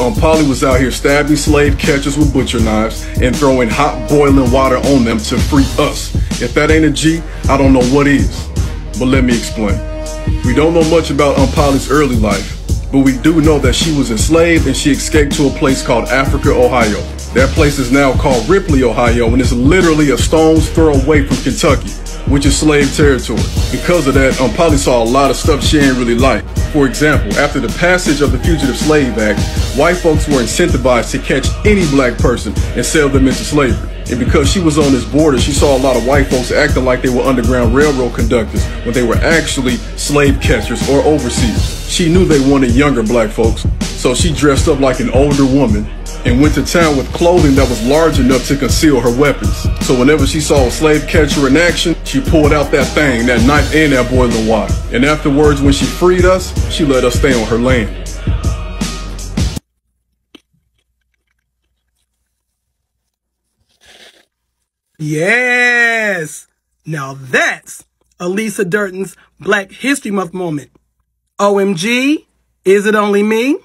Um, Polly was out here stabbing slave catchers with butcher knives and throwing hot boiling water on them to free us. If that ain't a G, I don't know what is. But let me explain. We don't know much about um, Polly's early life, but we do know that she was enslaved and she escaped to a place called Africa, Ohio. That place is now called Ripley, Ohio, and it's literally a stone's throw away from Kentucky, which is slave territory. Because of that, um, Polly saw a lot of stuff she didn't really like. For example, after the passage of the Fugitive Slave Act, white folks were incentivized to catch any black person and sell them into slavery. And because she was on this border, she saw a lot of white folks acting like they were Underground Railroad conductors when they were actually slave catchers or overseers. She knew they wanted younger black folks, so she dressed up like an older woman and went to town with clothing that was large enough to conceal her weapons. So whenever she saw a slave catcher in action, she pulled out that thing, that knife and that boiling water. And afterwards, when she freed us, she let us stay on her land. Yes! Now that's a Lisa Durden's Black History Month moment. OMG, is it only me?